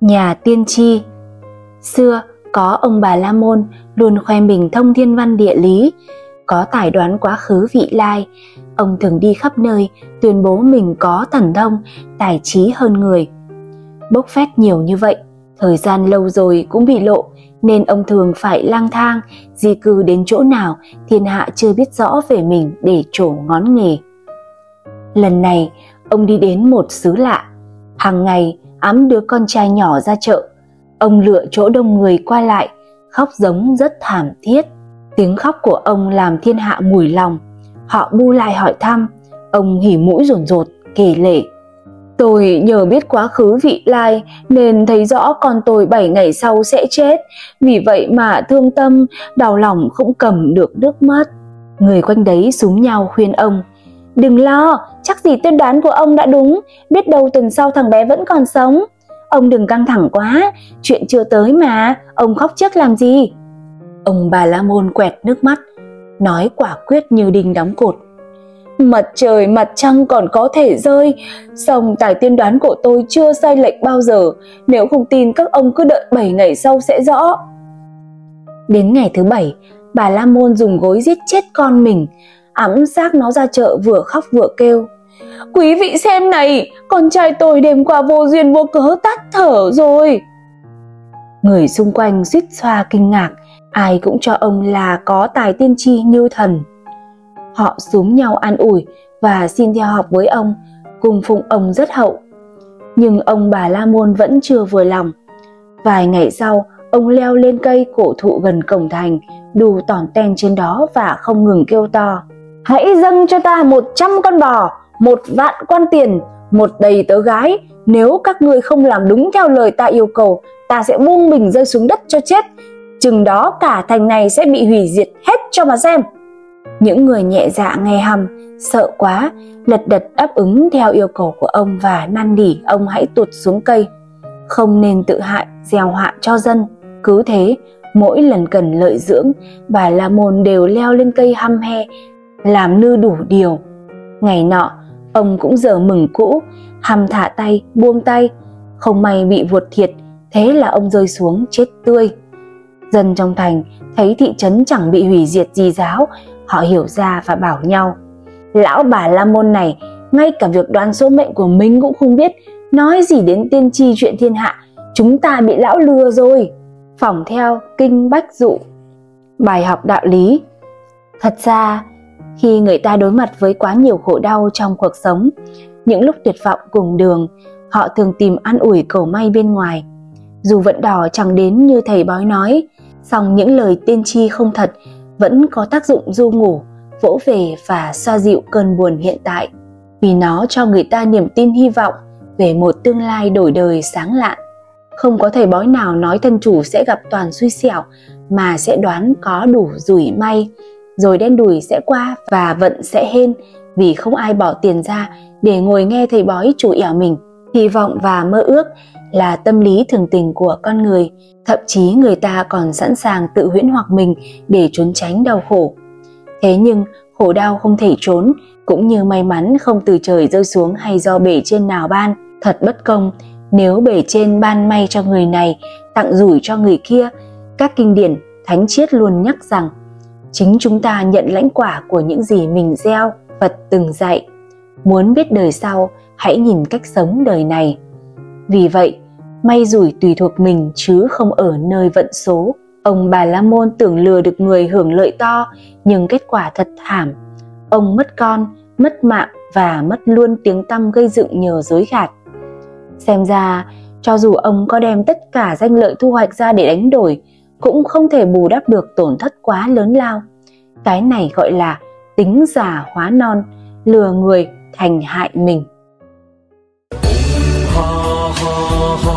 Nhà tiên tri Xưa có ông bà La Môn luôn khoe mình thông thiên văn địa lý, có tài đoán quá khứ vị lai. Ông thường đi khắp nơi tuyên bố mình có thần thông, tài trí hơn người. Bốc phét nhiều như vậy, thời gian lâu rồi cũng bị lộ nên ông thường phải lang thang, di cư đến chỗ nào thiên hạ chưa biết rõ về mình để trổ ngón nghề. Lần này, ông đi đến một xứ lạ. Hàng ngày, ẵm đứa con trai nhỏ ra chợ. Ông lựa chỗ đông người qua lại, khóc giống rất thảm thiết. Tiếng khóc của ông làm thiên hạ mùi lòng. Họ bu lại hỏi thăm, ông hỉ mũi rồn rột, kể lể. Tôi nhờ biết quá khứ vị lai nên thấy rõ con tôi 7 ngày sau sẽ chết, vì vậy mà thương tâm, đau lòng không cầm được nước mắt. Người quanh đấy súng nhau khuyên ông, Đừng lo, chắc gì tiên đoán của ông đã đúng, biết đâu tuần sau thằng bé vẫn còn sống. Ông đừng căng thẳng quá, chuyện chưa tới mà, ông khóc trước làm gì? Ông bà La Môn quẹt nước mắt, nói quả quyết như đinh đóng cột. Mặt trời, mặt trăng còn có thể rơi, song tài tiên đoán của tôi chưa sai lệch bao giờ, nếu không tin các ông cứ đợi 7 ngày sau sẽ rõ. Đến ngày thứ bảy, bà La Môn dùng gối giết chết con mình, ẵm xác nó ra chợ vừa khóc vừa kêu. Quý vị xem này, con trai tôi đêm qua vô duyên vô cớ tắt thở rồi. Người xung quanh suýt xoa kinh ngạc, ai cũng cho ông là có tài tiên tri như thần. Họ súm nhau an ủi và xin theo học với ông, cùng phụng ông rất hậu. Nhưng ông bà La Môn vẫn chưa vừa lòng. Vài ngày sau, ông leo lên cây cổ thụ gần cổng thành, đù tỏn ten trên đó và không ngừng kêu to hãy dâng cho ta một trăm con bò, một vạn quan tiền, một đầy tớ gái. Nếu các ngươi không làm đúng theo lời ta yêu cầu, ta sẽ buông mình rơi xuống đất cho chết. Chừng đó cả thành này sẽ bị hủy diệt hết cho mà xem. Những người nhẹ dạ nghe hầm, sợ quá, lật đật đáp ứng theo yêu cầu của ông và năn nỉ ông hãy tụt xuống cây. Không nên tự hại, gieo họa cho dân. Cứ thế, mỗi lần cần lợi dưỡng, bà La Môn đều leo lên cây hăm he, làm nư đủ điều. Ngày nọ, ông cũng giờ mừng cũ, hầm thả tay, buông tay, không may bị vuột thiệt, thế là ông rơi xuống chết tươi. Dân trong thành thấy thị trấn chẳng bị hủy diệt gì giáo, họ hiểu ra và bảo nhau. Lão bà La Môn này, ngay cả việc đoán số mệnh của mình cũng không biết, nói gì đến tiên tri chuyện thiên hạ, chúng ta bị lão lừa rồi. Phỏng theo kinh bách dụ. Bài học đạo lý Thật ra, khi người ta đối mặt với quá nhiều khổ đau trong cuộc sống, những lúc tuyệt vọng cùng đường, họ thường tìm an ủi cầu may bên ngoài. Dù vận đỏ chẳng đến như thầy bói nói, song những lời tiên tri không thật vẫn có tác dụng du ngủ, vỗ về và xoa dịu cơn buồn hiện tại. Vì nó cho người ta niềm tin hy vọng về một tương lai đổi đời sáng lạn. Không có thầy bói nào nói thân chủ sẽ gặp toàn xui xẻo mà sẽ đoán có đủ rủi may rồi đen đủi sẽ qua và vận sẽ hên vì không ai bỏ tiền ra để ngồi nghe thầy bói chủ ẻo mình. Hy vọng và mơ ước là tâm lý thường tình của con người, thậm chí người ta còn sẵn sàng tự huyễn hoặc mình để trốn tránh đau khổ. Thế nhưng khổ đau không thể trốn, cũng như may mắn không từ trời rơi xuống hay do bể trên nào ban, thật bất công nếu bể trên ban may cho người này, tặng rủi cho người kia. Các kinh điển thánh triết luôn nhắc rằng chính chúng ta nhận lãnh quả của những gì mình gieo, phật từng dạy. Muốn biết đời sau, hãy nhìn cách sống đời này. Vì vậy, may rủi tùy thuộc mình chứ không ở nơi vận số. Ông bà la môn tưởng lừa được người hưởng lợi to, nhưng kết quả thật thảm. Ông mất con, mất mạng và mất luôn tiếng tăm gây dựng nhờ dối gạt. Xem ra, cho dù ông có đem tất cả danh lợi thu hoạch ra để đánh đổi cũng không thể bù đắp được tổn thất quá lớn lao. Cái này gọi là tính giả hóa non, lừa người thành hại mình. Ha ha ha,